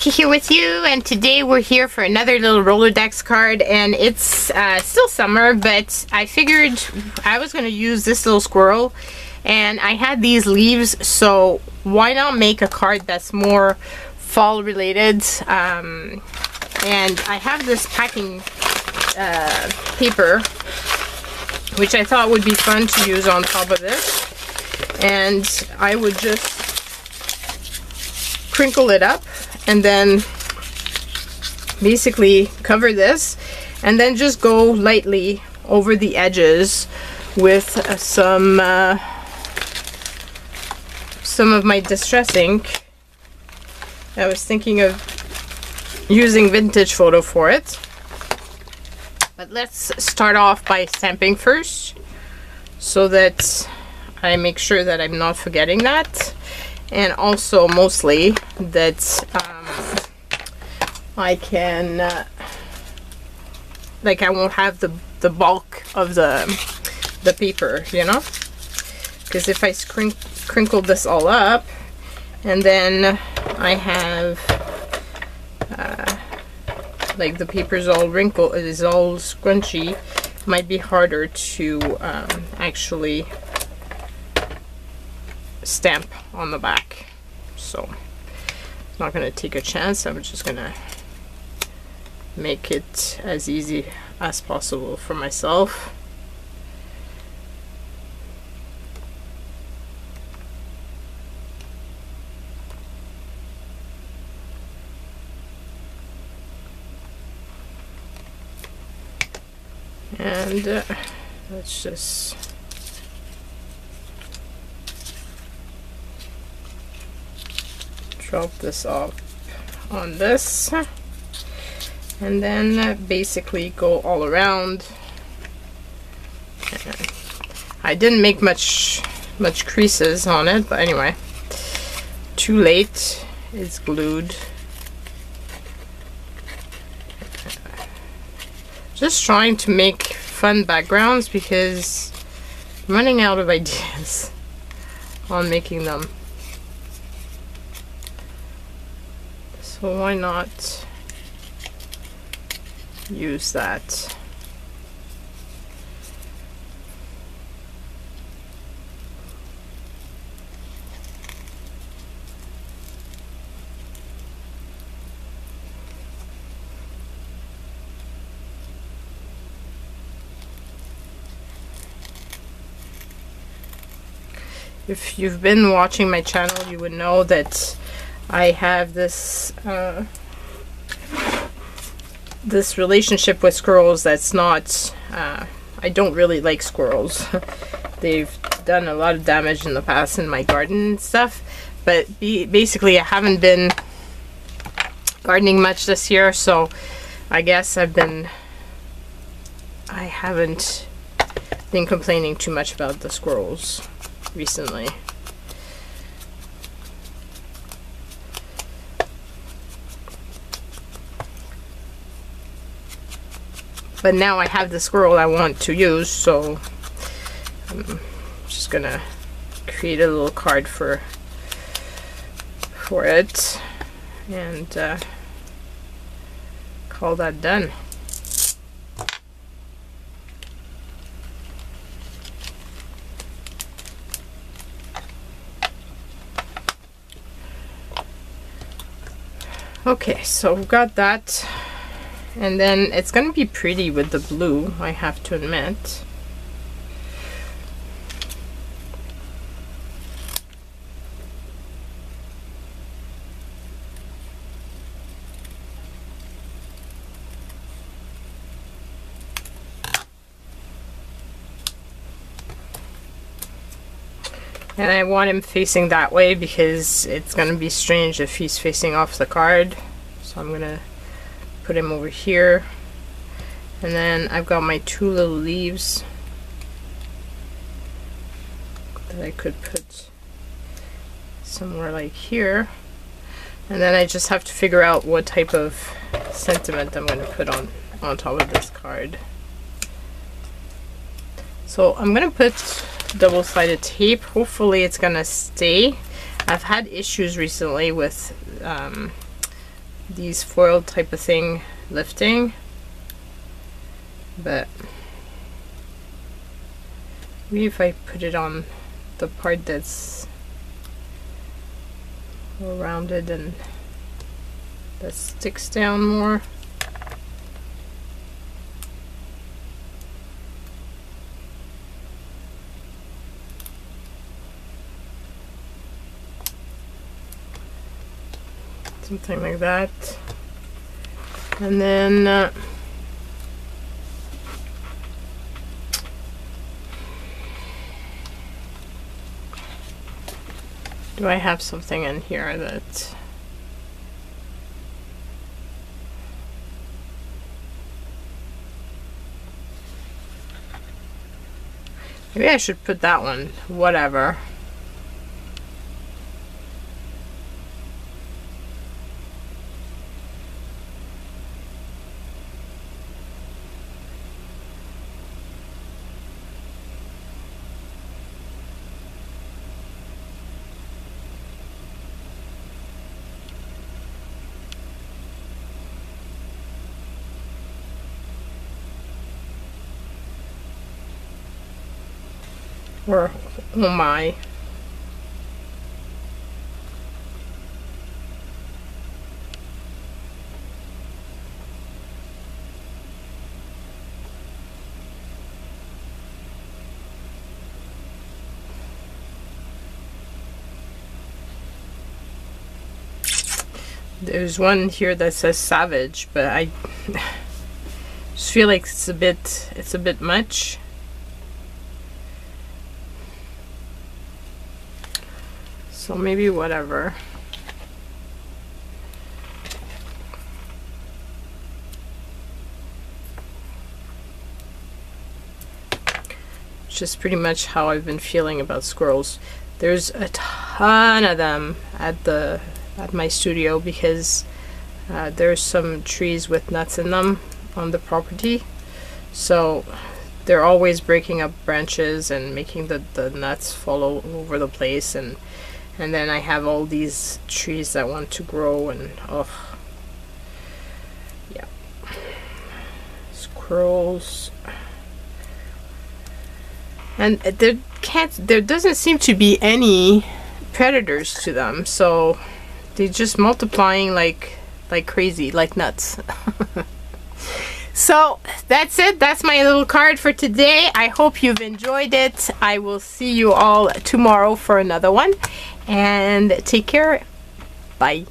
Here with you and today we're here for another little Rolodex card and it's uh, still summer but I figured I was going to use this little squirrel and I had these leaves so why not make a card that's more fall related? Um, and I have this packing uh, paper which I thought would be fun to use on top of this and I would just crinkle it up and then basically cover this and then just go lightly over the edges with uh, some uh, some of my distress ink. I was thinking of using vintage photo for it. But let's start off by stamping first so that I make sure that I'm not forgetting that and also mostly that um, I can uh, like I won't have the the bulk of the the paper you know? Because if I crink crinkle this all up and then I have uh, like the paper's all wrinkled it is all scrunchy might be harder to um, actually stamp on the back. So I'm not going to take a chance. I'm just going to make it as easy as possible for myself. And uh, let's just drop this off on this. And then uh, basically go all around. I didn't make much much creases on it but anyway. Too late. It's glued. Just trying to make fun backgrounds because I'm running out of ideas on making them So why not use that? If you've been watching my channel, you would know that I have this uh, this relationship with squirrels that's not uh, I don't really like squirrels. They've done a lot of damage in the past in my garden and stuff but basically I haven't been gardening much this year so I guess I've been I haven't been complaining too much about the squirrels recently But now I have the squirrel I want to use, so I'm just gonna create a little card for for it and uh, call that done. Okay, so we've got that and then it's gonna be pretty with the blue I have to admit And I want him facing that way because it's going to be strange if he's facing off the card. So I'm going to put him over here. And then I've got my two little leaves that I could put somewhere like here. And then I just have to figure out what type of sentiment I'm going to put on on top of this card. So I'm going to put double-sided tape. Hopefully it's going to stay. I've had issues recently with um, these foil type of thing lifting but maybe if I put it on the part that's more rounded and that sticks down more something like that. And then uh, do I have something in here that Maybe I should put that one, whatever. Or, my. There's one here that says savage, but I just feel like it's a bit it's a bit much. So maybe whatever. Just pretty much how I've been feeling about squirrels. There's a ton of them at the at my studio because uh, there's some trees with nuts in them on the property. So they're always breaking up branches and making the, the nuts fall over the place and and then I have all these trees that want to grow and oh yeah. Squirrels and there can't there doesn't seem to be any predators to them so they're just multiplying like like crazy like nuts So that's it. That's my little card for today. I hope you've enjoyed it. I will see you all tomorrow for another one. And take care. Bye.